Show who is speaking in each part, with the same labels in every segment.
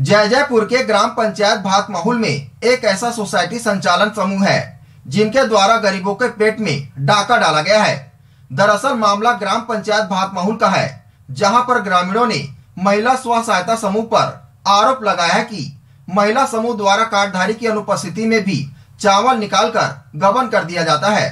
Speaker 1: जयजयपुर के ग्राम पंचायत भात माहौल में एक ऐसा सोसाइटी संचालन समूह है, जिनके द्वारा गरीबों के पेट में डाका डाला गया है। दरअसल मामला ग्राम पंचायत भात माहौल का है, जहाँ पर ग्रामीणों ने महिला स्व सहायता समूह पर आरोप लगाया है कि महिला समूह द्वारा कार्डधारी की अनुपस्थिति में भी चावल निकालकर गबन कर दिया जाता है।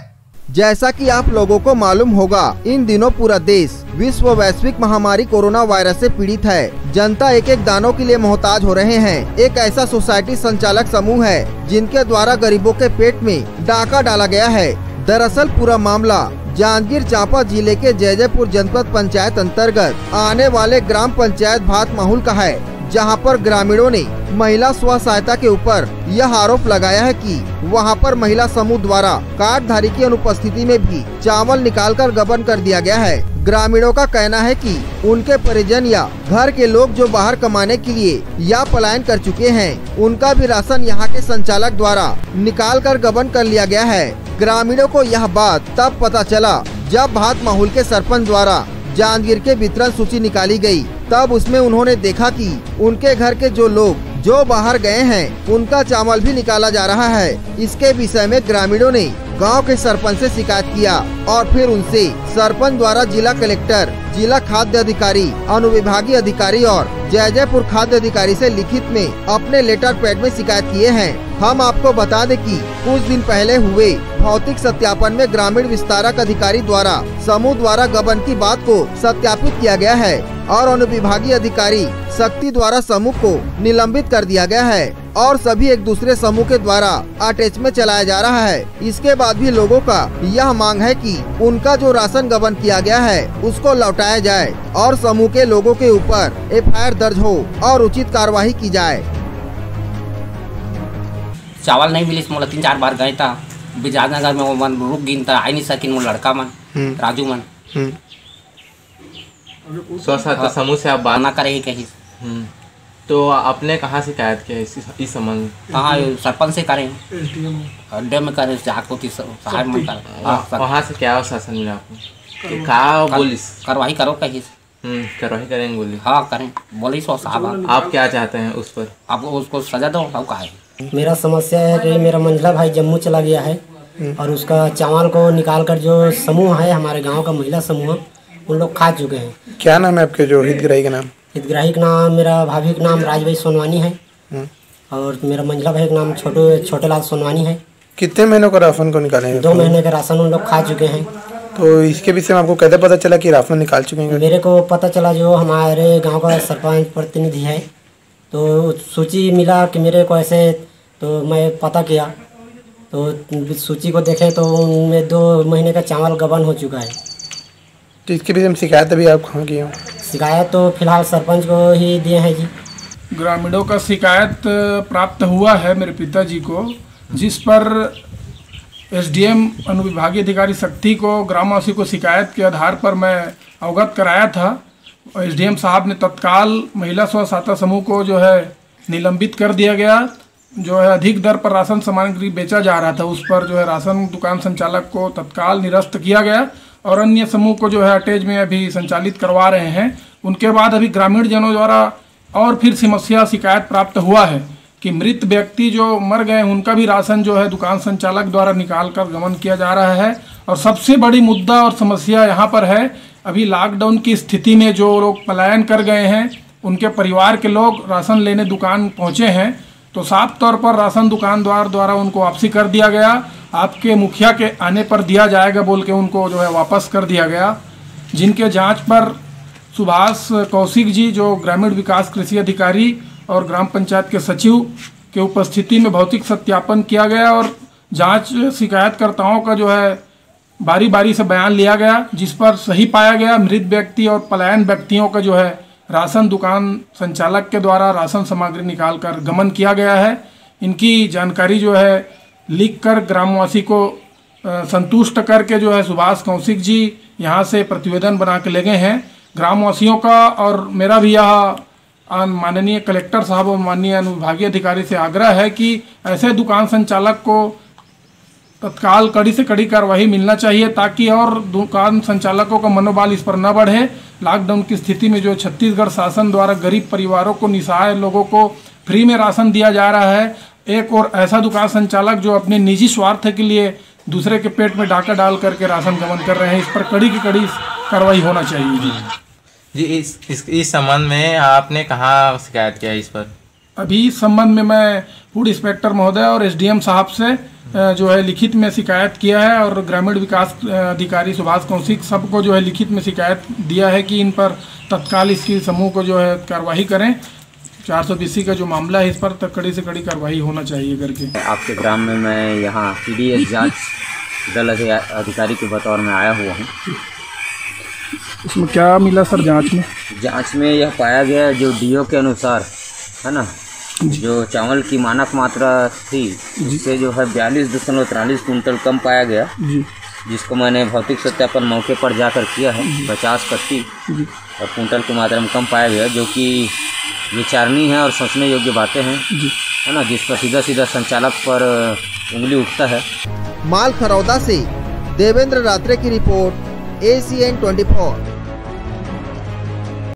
Speaker 1: जैसा कि आप लोगों को मालूम होगा, इन दिनों पूरा देश विश्व वैश्विक महामारी कोरोना वायरस से पीड़ित है। जनता एक एक दानों के लिए मोहताज हो रहे हैं। एक ऐसा सोसाइटी संचालक समूह है, जिनके द्वारा गरीबों के पेट में डाका डाला गया है। दरअसल पूरा मामला जांजगीर चांपा ज़िले के जयजयपुर जनपद पंचायत अंतर्गत आने वाले ग्राम पंचायत भात माहौल का है। जहाँ पर ग्रामीणों ने महिला स्व सहायता के ऊपर यह आरोप लगाया है कि वहाँ पर महिला समूह द्वारा कार्डधारी की अनुपस्थिति में भी चावल निकालकर गबन कर दिया गया है। ग्रामीणों का कहना है कि उनके परिजन या घर के लोग जो बाहर कमाने के लिए या पलायन कर चुके हैं, उनका भी राशन यहाँ के संचालक द्वारा निकाल कर गबन कर लिया गया है। ग्रामीणों को यह बात तब पता चला जब भात माहौल के सरपंच द्वारा जांजगीर के वितरण सूची निकाली गई। तब उसमें उन्होंने देखा कि उनके घर के जो लोग, जो बाहर गए हैं, उनका चावल भी निकाला जा रहा है। इसके विषय में ग्रामीणों ने गाँव के सरपंच से शिकायत किया और फिर उनसे सरपंच द्वारा जिला कलेक्टर, जिला खाद्य अधिकारी, अनुविभागीय अधिकारी और जयजयपुर खाद्य अधिकारी से लिखित में अपने लेटर पैड में शिकायत किए हैं। हम आपको बता दें कि कुछ दिन पहले हुए भौतिक सत्यापन में ग्रामीण विस्तारक अधिकारी द्वारा, समूह द्वारा गबन की बात को सत्यापित किया गया है। और अनुविभागीय अधिकारी शक्ति द्वारा समूह को निलंबित कर दिया गया है और सभी एक दूसरे समूह के द्वारा अटैच में चलाया जा रहा है। इसके बाद भी लोगों का यह मांग है कि उनका जो राशन गबन किया गया है उसको लौटाया जाए और समूह के लोगों के ऊपर एफआईआर दर्ज हो और उचित कार्यवाही की जाए।
Speaker 2: चावल नहीं मिली मोला तीन चार बार गए था। बिजाज नगर में वो मन रुक गिन था आई नहीं सकिन वो लड़का मन राजू मन।
Speaker 3: स्व सहायता समूह से आप बात
Speaker 2: ना करे ही कहीं
Speaker 3: हम्म। तो आपने कहाँ शिकायत किया इस इस संबंध
Speaker 2: कहाँ सरपंच से करें। अड्डे में करे जाको थी सहाय मन कर हाँ,
Speaker 3: वहाँ से क्या शासन मिला आपको? कहा बोलिस।
Speaker 2: कार्रवाई करो कहीं
Speaker 3: हम्म कार्रवाई करेंगे बोली
Speaker 2: हाँ करें। बोली सो साहब
Speaker 3: आप। क्या चाहते हैं उस पर?
Speaker 2: आप उसको सजा दो अब कहा है?
Speaker 4: मेरा समस्या है कि मेरा मंझला भाई जम्मू चला गया है और उसका चावल को निकाल कर जो समूह है हमारे गाँव का महिला समूह उन लोग खा चुके हैं।
Speaker 5: क्या नाम है आपके जो हितग्राही का नाम?
Speaker 4: हितग्राही का नाम मेरा भाभी का नाम राज भाई सोनवानी है। और मेरा मंझला भाई का नाम छोटू छोटे लाल सोनवानी है।
Speaker 5: कितने महीनों का राशन को निकाले हैं?
Speaker 4: दो महीने का राशन उन लोग खा चुके हैं।
Speaker 5: तो इसके विषय में आपको कैसे पता चला कि राशन निकाल चुके हैं?
Speaker 4: मेरे को पता चला जो हमारे गाँव का सरपंच प्रतिनिधि है। तो सूची मिला कि मेरे को ऐसे तो मैं पता किया। तो सूची को देखें तो उनमें दो महीने का चावल गबन हो चुका है।
Speaker 5: तो इसके विषय में शिकायत अभी आप कहाँ किए हो?
Speaker 4: शिकायत तो फ़िलहाल सरपंच को ही दिए हैं जी।
Speaker 6: ग्रामीणों का शिकायत प्राप्त हुआ है मेरे पिताजी को जिस पर एसडीएम अनुविभागीय अधिकारी शक्ति को ग्रामवासी को शिकायत के आधार पर मैं अवगत कराया था। एसडीएम साहब ने तत्काल महिला स्व सहायता समूह को जो है निलंबित कर दिया गया जो है अधिक दर पर राशन सामग्री बेचा जा रहा था उस पर जो है राशन दुकान संचालक को तत्काल निरस्त किया गया। और अन्य समूह को जो है अटैच में अभी संचालित करवा रहे हैं। उनके बाद अभी ग्रामीण जनों द्वारा और फिर समस्या, शिकायत प्राप्त हुआ है कि मृत व्यक्ति जो मर गए उनका भी राशन जो है दुकान संचालक द्वारा निकाल कर गमन किया जा रहा है। और सबसे बड़ी मुद्दा और समस्या यहाँ पर है, अभी लॉकडाउन की स्थिति में जो लोग पलायन कर गए हैं, उनके परिवार के लोग राशन लेने दुकान पहुँचे हैं। तो साफ़ तौर पर राशन दुकानदार द्वारा उनको वापसी कर दिया गया। आपके मुखिया के आने पर दिया जाएगा बोल के उनको जो है वापस कर दिया गया। जिनके जाँच पर सुभाष कौशिक जी, जो ग्रामीण विकास कृषि अधिकारी और ग्राम पंचायत के सचिव के उपस्थिति में भौतिक सत्यापन किया गया और जाँच शिकायतकर्ताओं का जो है बारी बारी से बयान लिया गया, जिस पर सही पाया गया। मृत व्यक्ति और पलायन व्यक्तियों का जो है राशन दुकान संचालक के द्वारा राशन सामग्री निकालकर गमन किया गया है। इनकी जानकारी जो है, लिख कर ग्रामवासी को संतुष्ट करके जो है, सुभाष कौशिक जी यहाँ से प्रतिवेदन बना के ले गए हैं। ग्रामवासियों का और मेरा भी यह माननीय कलेक्टर साहब और माननीय अनुविभागीय अधिकारी से आग्रह है कि ऐसे दुकान संचालक को तत्काल कड़ी से कड़ी कार्रवाई मिलना चाहिए ताकि और दुकान संचालकों का मनोबल इस पर न बढ़े। लॉकडाउन की स्थिति में जो छत्तीसगढ़ शासन द्वारा गरीब परिवारों को निसहाय लोगों को फ्री में राशन दिया जा रहा है एक और ऐसा दुकान संचालक जो अपने निजी स्वार्थ के लिए दूसरे के पेट में डाका डाल करके राशन गमन कर रहे हैं इस पर कड़ी की कड़ी कार्रवाई होना चाहिए।
Speaker 3: जी। जी इस इस इस संबंध में आपने कहाँ शिकायत किया इस पर?
Speaker 6: अभी इस संबंध में मैं फ़ूड इंस्पेक्टर महोदय और एसडीएम साहब से जो है लिखित में शिकायत किया है और ग्रामीण विकास अधिकारी सुभाष कौशिक सबको जो है लिखित में शिकायत दिया है कि इन पर तत्काल इसकी समूह को जो है कार्रवाई करें। चार सौ बीसी का जो मामला है इस पर तक कड़ी से कड़ी कार्रवाई होना चाहिए करके
Speaker 7: आपके ग्राम में मैं यहाँ पी डी एस जाँच दल अधिकारी के बतौर में आया हुआ हूँ।
Speaker 6: इसमें क्या मिला सर जाँच में?
Speaker 7: जाँच में यह पाया गया जो डीओ के अनुसार है ना? जो। चावल की मानक मात्रा थी उससे जो है बयालीस दशमलव तिरालीस कुंटल कम पाया गया।
Speaker 6: जी।
Speaker 7: जिसको मैंने भौतिक सत्यापन मौके पर जाकर किया है पचास कट्टी और कुंटल की मात्रा में कम पाया गया जो कि विचारणीय है और सोचने योग्य बातें हैं। है ना जिस पर सीधा सीधा संचालक पर उंगली उठता है।
Speaker 1: माल खरौदा से देवेंद्र रात्रे की report A C N twenty 24